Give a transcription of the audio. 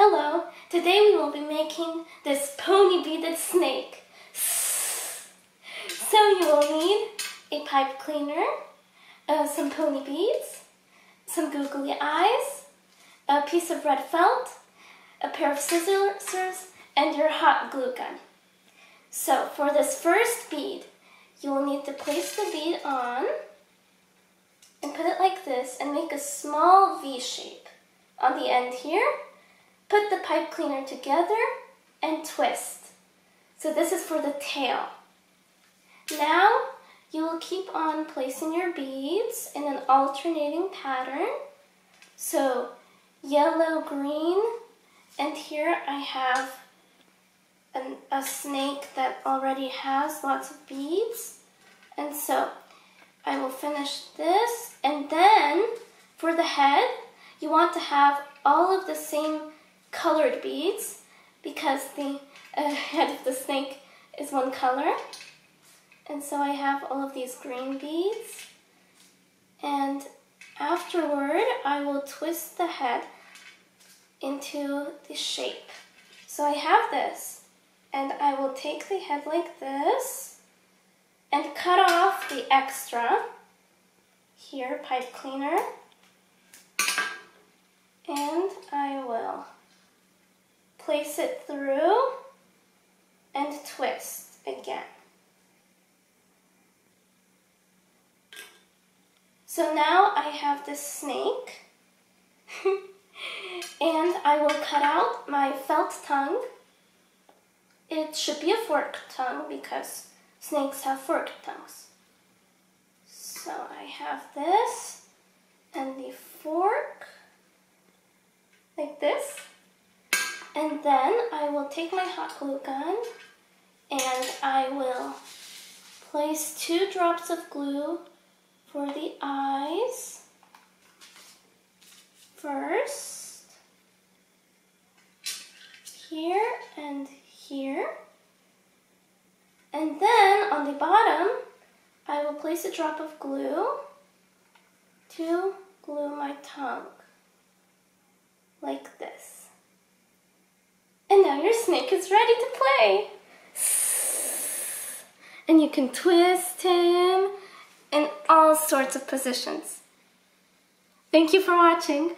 Hello, today we will be making this pony beaded snake. So you will need a pipe cleaner, uh, some pony beads, some googly eyes, a piece of red felt, a pair of scissors, and your hot glue gun. So for this first bead, you will need to place the bead on and put it like this and make a small V shape on the end here Put the pipe cleaner together and twist. So this is for the tail. Now you will keep on placing your beads in an alternating pattern. So yellow, green, and here I have an, a snake that already has lots of beads. And so I will finish this and then for the head, you want to have all of the same colored beads because the uh, head of the snake is one color. And so I have all of these green beads. And afterward, I will twist the head into the shape. So I have this, and I will take the head like this and cut off the extra. Here, pipe cleaner. And I will place it through and twist again. So now I have this snake and I will cut out my felt tongue. It should be a forked tongue because snakes have forked tongues. So I have this and the fork like this. And then I will take my hot glue gun and I will place two drops of glue for the eyes first, here and here. And then on the bottom, I will place a drop of glue to glue my tongue, like this. Snake is ready to play. And you can twist him in all sorts of positions. Thank you for watching.